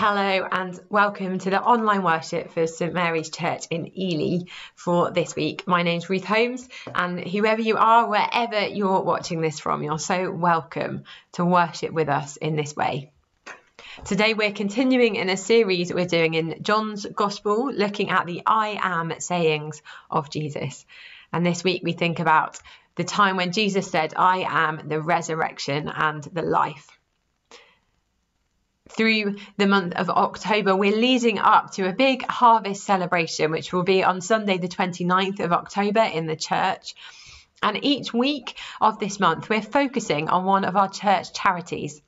Hello and welcome to the online worship for St Mary's Church in Ely for this week. My name's Ruth Holmes, and whoever you are, wherever you're watching this from, you're so welcome to worship with us in this way. Today, we're continuing in a series we're doing in John's Gospel, looking at the I am sayings of Jesus. And this week, we think about the time when Jesus said, I am the resurrection and the life through the month of October, we're leading up to a big harvest celebration, which will be on Sunday, the 29th of October in the church. And each week of this month, we're focusing on one of our church charities.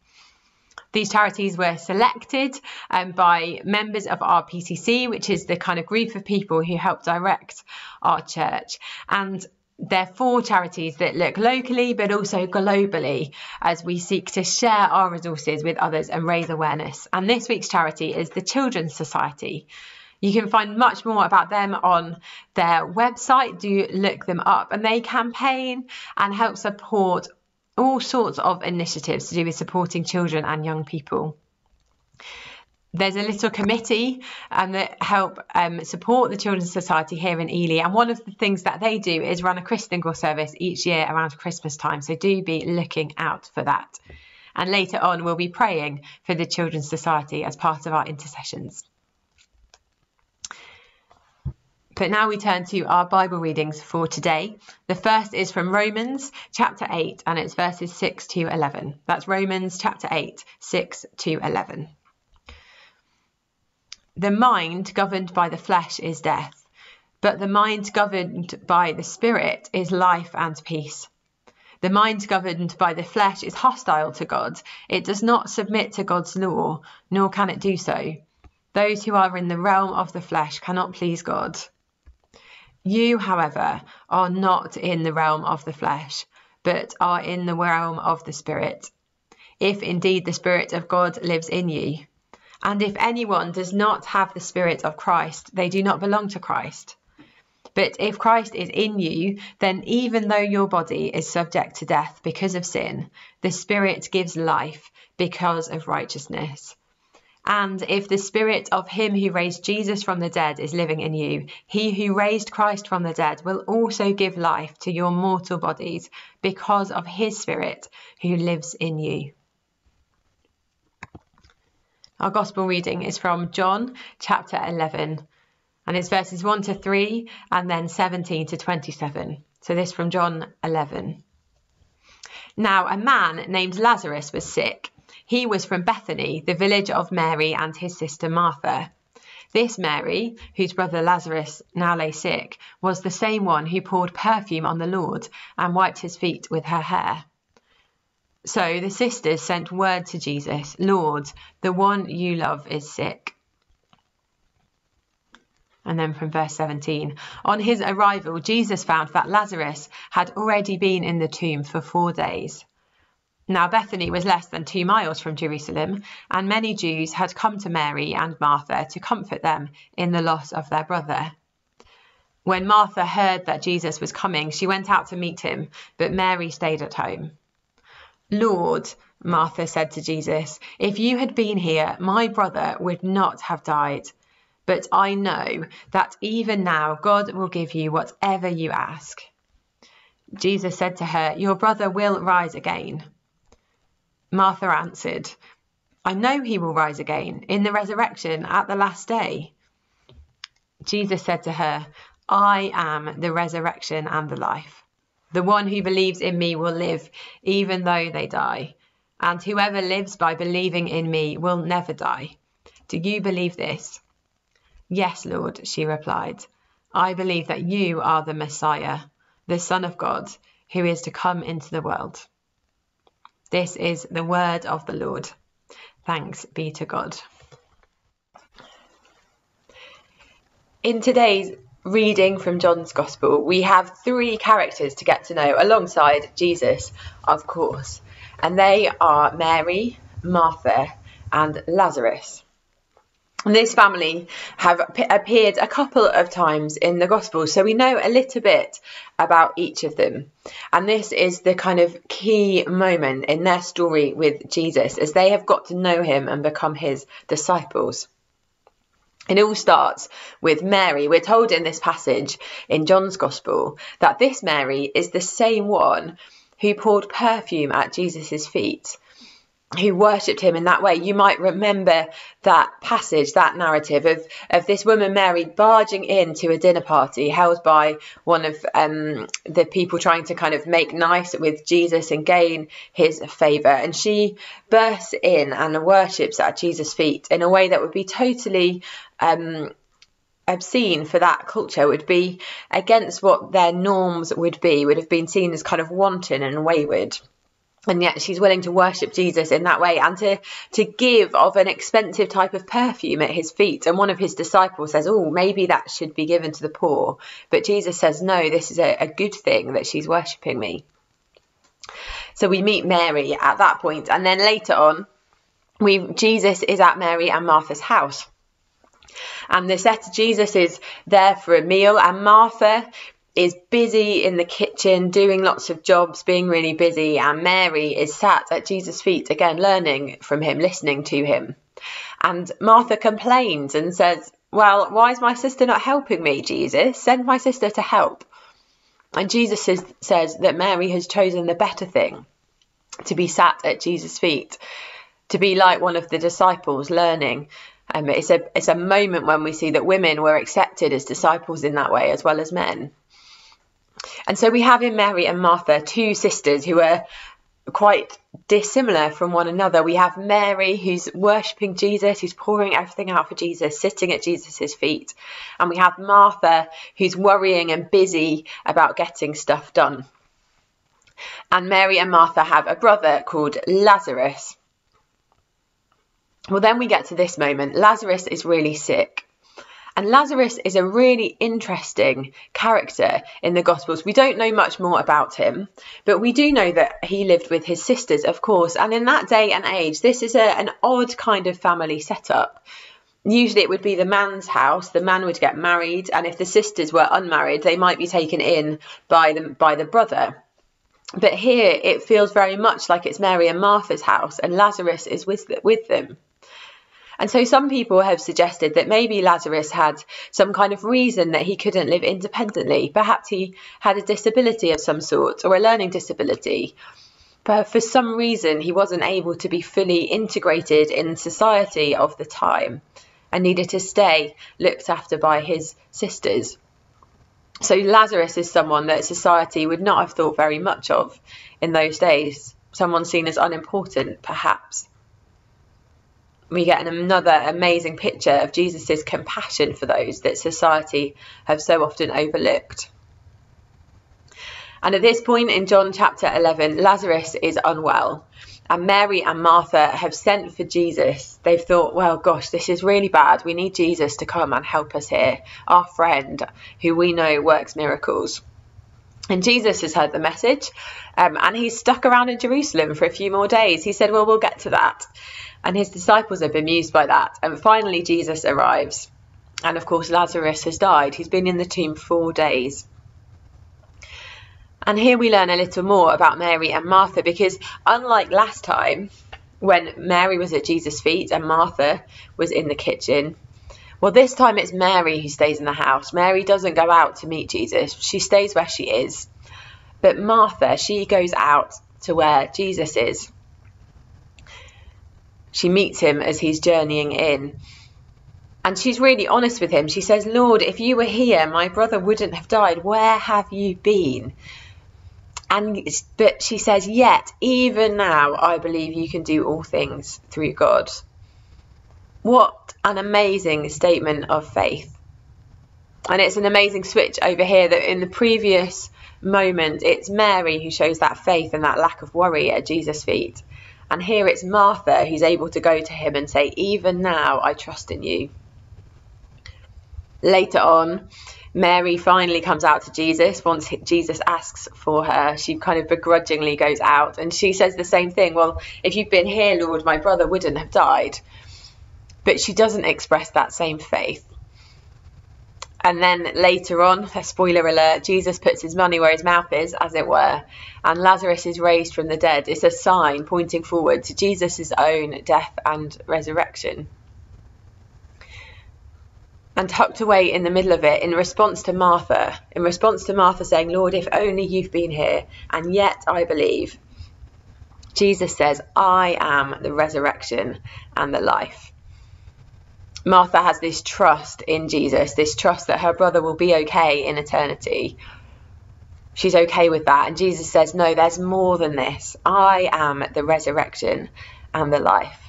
These charities were selected um, by members of our PCC, which is the kind of group of people who help direct our church. And they're four charities that look locally but also globally as we seek to share our resources with others and raise awareness. And this week's charity is the Children's Society. You can find much more about them on their website. Do look them up. And they campaign and help support all sorts of initiatives to do with supporting children and young people there's a little committee um, that help um, support the Children's Society here in Ely. And one of the things that they do is run a Christingle service each year around Christmas time. So do be looking out for that. And later on, we'll be praying for the Children's Society as part of our intercessions. But now we turn to our Bible readings for today. The first is from Romans chapter 8, and it's verses 6 to 11. That's Romans chapter 8, 6 to 11. The mind governed by the flesh is death, but the mind governed by the spirit is life and peace. The mind governed by the flesh is hostile to God. It does not submit to God's law, nor can it do so. Those who are in the realm of the flesh cannot please God. You, however, are not in the realm of the flesh, but are in the realm of the Spirit, if indeed the Spirit of God lives in you. And if anyone does not have the Spirit of Christ, they do not belong to Christ. But if Christ is in you, then even though your body is subject to death because of sin, the Spirit gives life because of righteousness. And if the Spirit of Him who raised Jesus from the dead is living in you, He who raised Christ from the dead will also give life to your mortal bodies because of His Spirit who lives in you. Our Gospel reading is from John chapter 11, and it's verses 1 to 3 and then 17 to 27. So, this from John 11. Now, a man named Lazarus was sick. He was from Bethany, the village of Mary and his sister Martha. This Mary, whose brother Lazarus now lay sick, was the same one who poured perfume on the Lord and wiped his feet with her hair. So the sisters sent word to Jesus, Lord, the one you love is sick. And then from verse 17, on his arrival, Jesus found that Lazarus had already been in the tomb for four days. Now, Bethany was less than two miles from Jerusalem, and many Jews had come to Mary and Martha to comfort them in the loss of their brother. When Martha heard that Jesus was coming, she went out to meet him, but Mary stayed at home. Lord, Martha said to Jesus, if you had been here, my brother would not have died. But I know that even now God will give you whatever you ask. Jesus said to her, Your brother will rise again. Martha answered, I know he will rise again in the resurrection at the last day. Jesus said to her, I am the resurrection and the life. The one who believes in me will live even though they die, and whoever lives by believing in me will never die. Do you believe this? Yes, Lord, she replied. I believe that you are the Messiah, the Son of God, who is to come into the world. This is the word of the Lord. Thanks be to God. In today's reading from John's Gospel, we have three characters to get to know alongside Jesus, of course, and they are Mary, Martha, and Lazarus. And this family have appeared a couple of times in the gospel so we know a little bit about each of them. And this is the kind of key moment in their story with Jesus as they have got to know him and become his disciples. It all starts with Mary. We're told in this passage in John's Gospel that this Mary is the same one who poured perfume at Jesus' feet who worshipped him in that way. You might remember that passage, that narrative of, of this woman Mary barging into a dinner party held by one of um, the people trying to kind of make nice with Jesus and gain his favour. And she bursts in and worships at Jesus' feet in a way that would be totally um, obscene for that culture would be against what their norms would be, would have been seen as kind of wanton and wayward and yet she's willing to worship Jesus in that way and to to give of an expensive type of perfume at his feet. And one of his disciples says oh maybe that should be given to the poor. But Jesus says no this is a, a good thing that she's worshipping me. So we meet Mary at that point and then later on we Jesus is at Mary and Martha's house. And the set Jesus is there for a meal and Martha is busy in the kitchen doing lots of jobs, being really busy, and Mary is sat at Jesus' feet again, learning from him, listening to him. And Martha complains and says, Well, why is my sister not helping me, Jesus? Send my sister to help. And Jesus says, says that Mary has chosen the better thing to be sat at Jesus' feet, to be like one of the disciples, learning. Um, it's a it's a moment when we see that women were accepted as disciples in that way as well as men. And so we have in Mary and Martha two sisters who are quite dissimilar from one another. We have Mary who's worshipping Jesus, who's pouring everything out for Jesus, sitting at Jesus' feet. And we have Martha who's worrying and busy about getting stuff done. And Mary and Martha have a brother called Lazarus. Well, then we get to this moment. Lazarus is really sick. And Lazarus is a really interesting character in the Gospels. We don't know much more about him, but we do know that he lived with his sisters, of course. And in that day and age, this is a, an odd kind of family setup. Usually it would be the man's house, the man would get married, and if the sisters were unmarried, they might be taken in by the, by the brother. But here it feels very much like it's Mary and Martha's house, and Lazarus is with, with them. And so some people have suggested that maybe Lazarus had some kind of reason that he couldn't live independently. Perhaps he had a disability of some sort or a learning disability. But for some reason, he wasn't able to be fully integrated in society of the time and needed to stay looked after by his sisters. So Lazarus is someone that society would not have thought very much of in those days, someone seen as unimportant, perhaps we get another amazing picture of Jesus' compassion for those that society have so often overlooked. And at this point in John chapter 11, Lazarus is unwell. And Mary and Martha have sent for Jesus. They've thought, well, gosh, this is really bad. We need Jesus to come and help us here, our friend who we know works miracles. And Jesus has heard the message um, and he's stuck around in Jerusalem for a few more days. He said, well, we'll get to that. And his disciples are bemused by that. And finally, Jesus arrives. And of course, Lazarus has died. He's been in the tomb four days. And here we learn a little more about Mary and Martha because, unlike last time, when Mary was at Jesus' feet and Martha was in the kitchen, well, this time it's Mary who stays in the house. Mary doesn't go out to meet Jesus, she stays where she is. But Martha, she goes out to where Jesus is. She meets him as he's journeying in. And she's really honest with him. She says, Lord, if you were here, my brother wouldn't have died. Where have you been? And but she says, Yet, even now, I believe you can do all things through God. What an amazing statement of faith. And it's an amazing switch over here that in the previous moment, it's Mary who shows that faith and that lack of worry at Jesus' feet. And here it's Martha who's able to go to him and say, Even now I trust in you. Later on, Mary finally comes out to Jesus once Jesus asks for her. She kind of begrudgingly goes out and she says the same thing. Well, if you'd been here, Lord, my brother wouldn't have died. but she doesn't express that same faith. And then later on, a spoiler alert, Jesus puts his money where his mouth is, as it were, and Lazarus is raised from the dead. It's a sign pointing forward to Jesus' own death and resurrection. And tucked away in the middle of it, in response to Martha, in response to Martha saying, Lord, if only you've been here, and yet I believe, Jesus says, I am the resurrection and the life. Martha has this trust in Jesus, this trust that her brother will be okay in eternity. She's okay with that. And Jesus says, No, there's more than this. I am the resurrection and the life.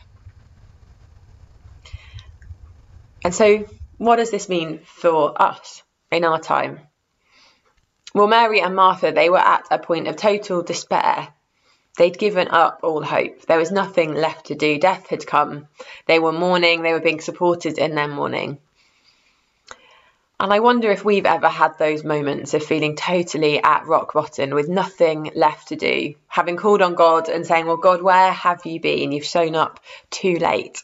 And so, what does this mean for us in our time? Well, Mary and Martha, they were at a point of total despair They'd given up all hope. There was nothing left to do. Death had come. They were mourning. They were being supported in their mourning. And I wonder if we've ever had those moments of feeling totally at rock bottom with nothing left to do, having called on God and saying, Well, God, where have you been? You've shown up too late.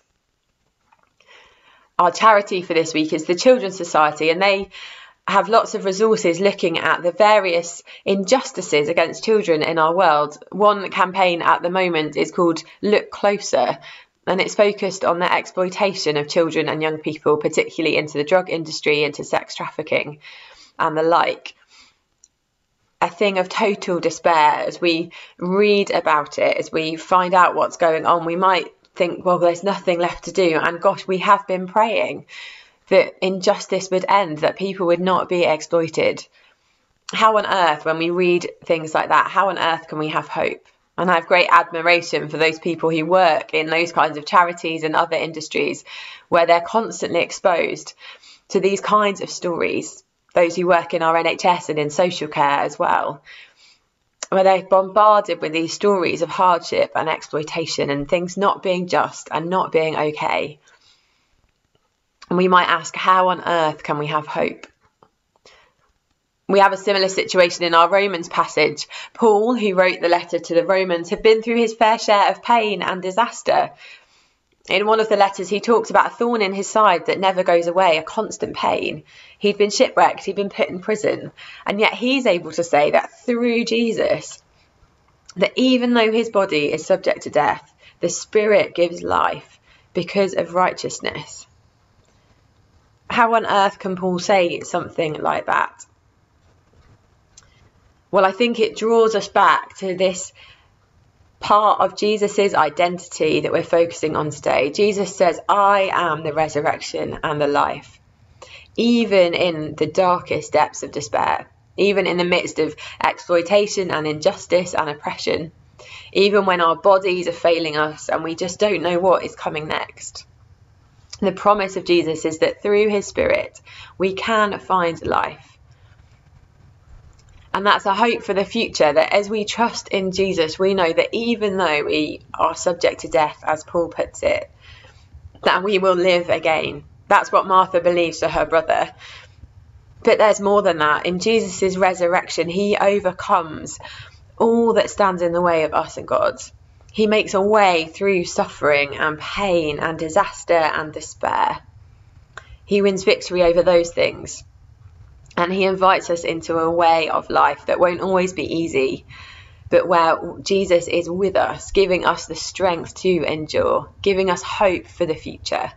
Our charity for this week is the Children's Society, and they have lots of resources looking at the various injustices against children in our world. One campaign at the moment is called Look Closer, and it's focused on the exploitation of children and young people, particularly into the drug industry, into sex trafficking, and the like. A thing of total despair as we read about it, as we find out what's going on, we might think, well, there's nothing left to do. And gosh, we have been praying that injustice would end, that people would not be exploited. How on earth, when we read things like that, how on earth can we have hope? And I have great admiration for those people who work in those kinds of charities and other industries where they're constantly exposed to these kinds of stories. Those who work in our NHS and in social care as well, where they're bombarded with these stories of hardship and exploitation and things not being just and not being okay. And we might ask, how on earth can we have hope? We have a similar situation in our Romans passage. Paul, who wrote the letter to the Romans, had been through his fair share of pain and disaster. In one of the letters, he talks about a thorn in his side that never goes away, a constant pain. He'd been shipwrecked, he'd been put in prison, and yet he's able to say that through Jesus, that even though his body is subject to death, the Spirit gives life because of righteousness how on earth can Paul say something like that? Well, I think it draws us back to this part of Jesus's identity that we're focusing on today. Jesus says, I am the resurrection and the life. Even in the darkest depths of despair, even in the midst of exploitation and injustice and oppression, even when our bodies are failing us and we just don't know what is coming next the promise of Jesus is that through his spirit we can find life. And that's a hope for the future that as we trust in Jesus, we know that even though we are subject to death, as Paul puts it, that we will live again. That's what Martha believes to her brother. But there's more than that. In Jesus' resurrection, he overcomes all that stands in the way of us and God. He makes a way through suffering and pain and disaster and despair. He wins victory over those things. And he invites us into a way of life that won't always be easy, but where Jesus is with us, giving us the strength to endure, giving us hope for the future.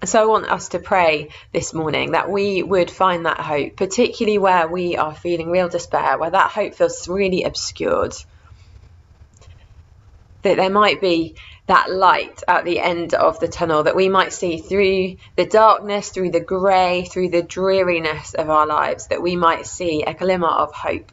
And so I want us to pray this morning that we would find that hope, particularly where we are feeling real despair, where that hope feels really obscured. That there might be that light at the end of the tunnel that we might see through the darkness, through the grey, through the dreariness of our lives, that we might see a glimmer of hope.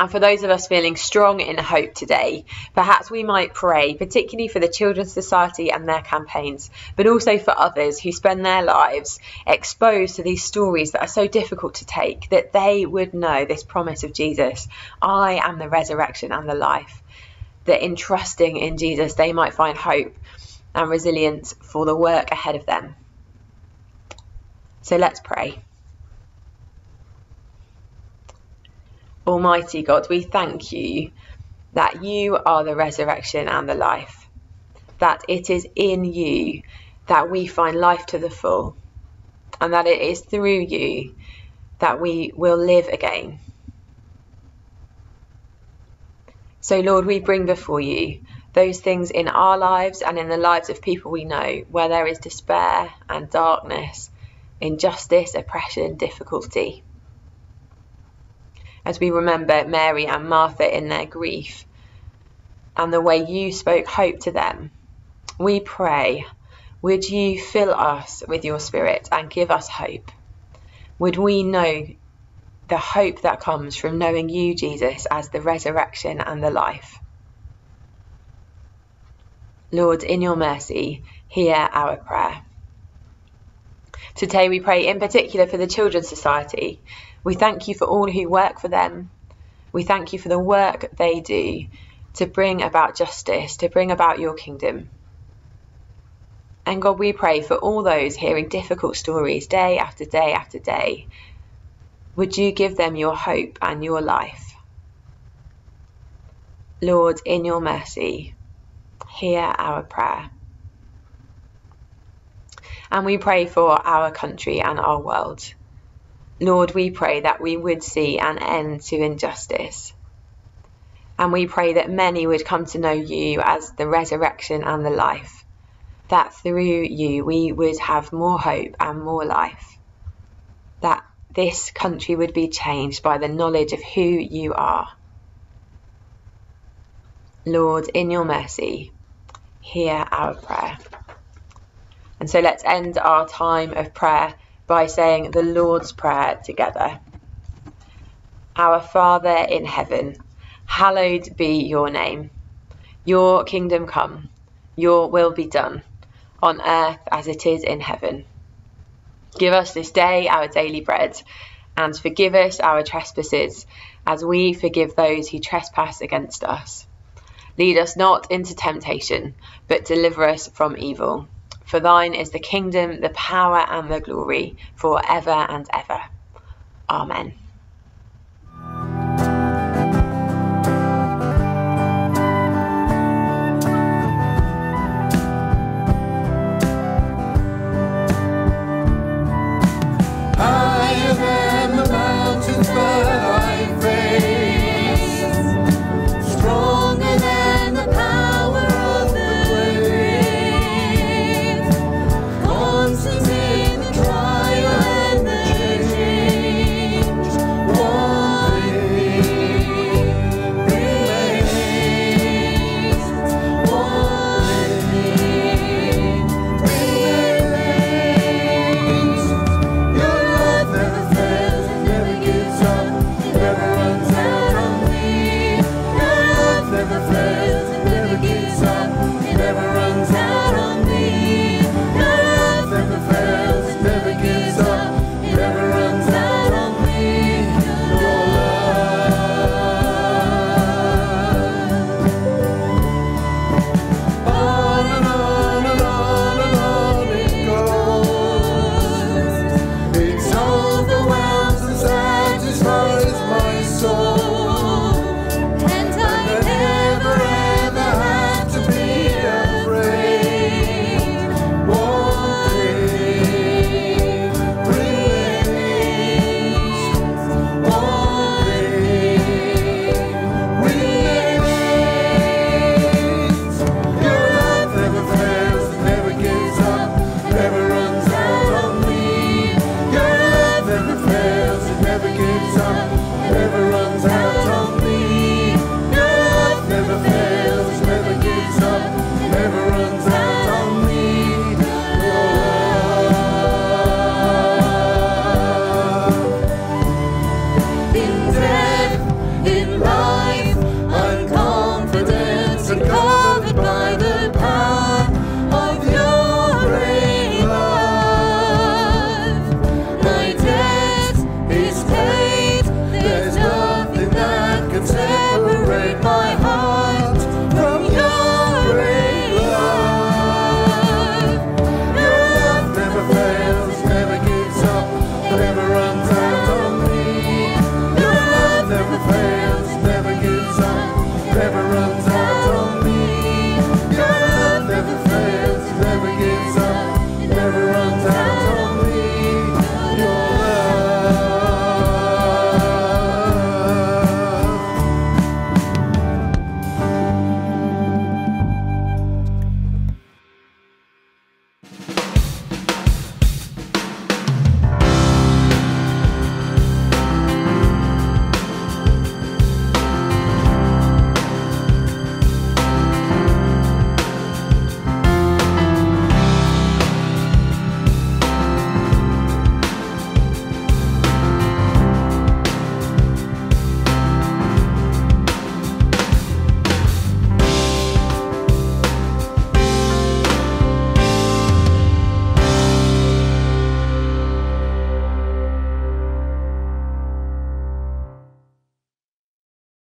And for those of us feeling strong in hope today, perhaps we might pray, particularly for the Children's Society and their campaigns, but also for others who spend their lives exposed to these stories that are so difficult to take, that they would know this promise of Jesus I am the resurrection and the life. That in trusting in Jesus, they might find hope and resilience for the work ahead of them. So let's pray. Almighty God, we thank you that you are the resurrection and the life, that it is in you that we find life to the full, and that it is through you that we will live again. So, Lord, we bring before you those things in our lives and in the lives of people we know where there is despair and darkness, injustice, oppression, difficulty as we remember Mary and Martha in their grief and the way you spoke hope to them. We pray, would you fill us with your Spirit and give us hope? Would we know the hope that comes from knowing you, Jesus, as the resurrection and the life? Lord, in your mercy, hear our prayer. Today we pray in particular for the Children's Society we thank you for all who work for them. We thank you for the work they do to bring about justice, to bring about your kingdom. And God, we pray for all those hearing difficult stories day after day after day. Would you give them your hope and your life? Lord, in your mercy, hear our prayer. And we pray for our country and our world. Lord, we pray that we would see an end to injustice. And we pray that many would come to know you as the resurrection and the life, that through you we would have more hope and more life, that this country would be changed by the knowledge of who you are. Lord, in your mercy, hear our prayer. And so let's end our time of prayer by saying the Lord's Prayer together. Our Father in heaven, hallowed be your name. Your kingdom come, your will be done, on earth as it is in heaven. Give us this day our daily bread, and forgive us our trespasses, as we forgive those who trespass against us. Lead us not into temptation, but deliver us from evil. For thine is the kingdom, the power, and the glory, for ever and ever. Amen.